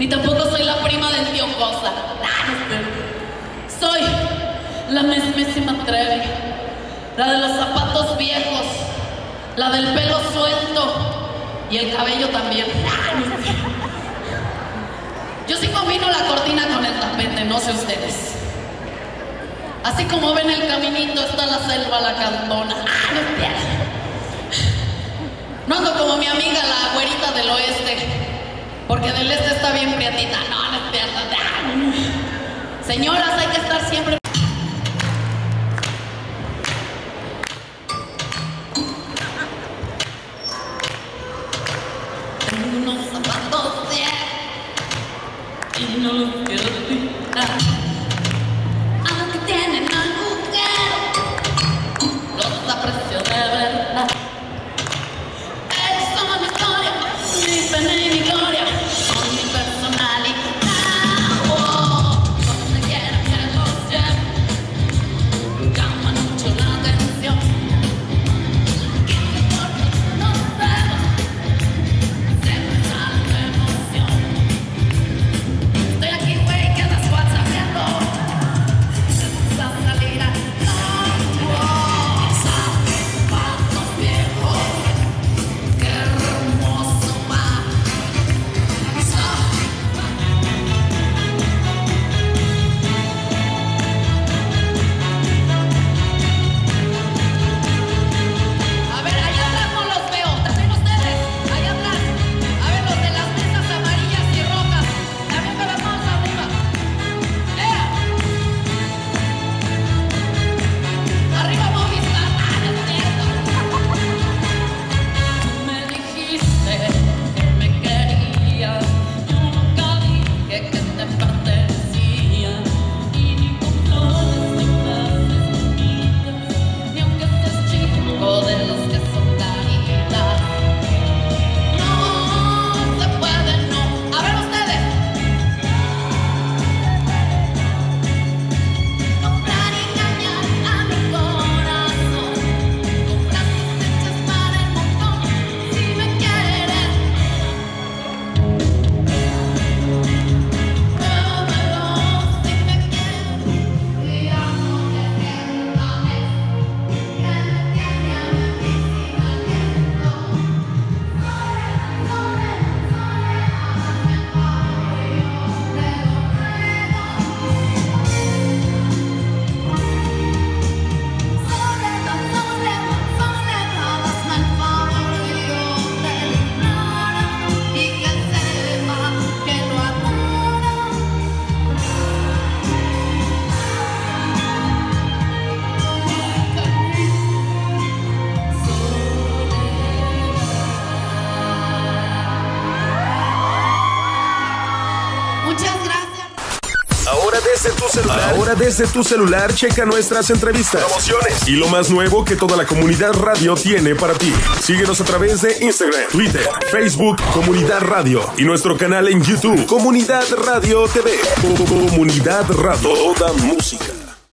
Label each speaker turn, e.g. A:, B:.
A: ni tampoco soy la prima del tío Cosa. Soy la mismísima Trevi, la de los zapatos viejos, la del pelo suelto y el cabello también. Yo sí combino la cortina con el tapete, no sé ustedes. Así como ven el caminito está la selva, la cantona. No ando como mi amiga, la güerita del oeste, porque del este está bien priatita. No, no es cierto. Señoras, hay que estar siempre Tengo unos zapatos viejos y no los quiero tirar.
B: Desde tu celular. Ahora desde tu celular checa nuestras entrevistas, promociones y lo más nuevo que toda la comunidad radio tiene para ti. Síguenos a través de Instagram, Twitter, Facebook, Comunidad Radio y nuestro canal en YouTube, Comunidad Radio TV. Comunidad Radio, toda música.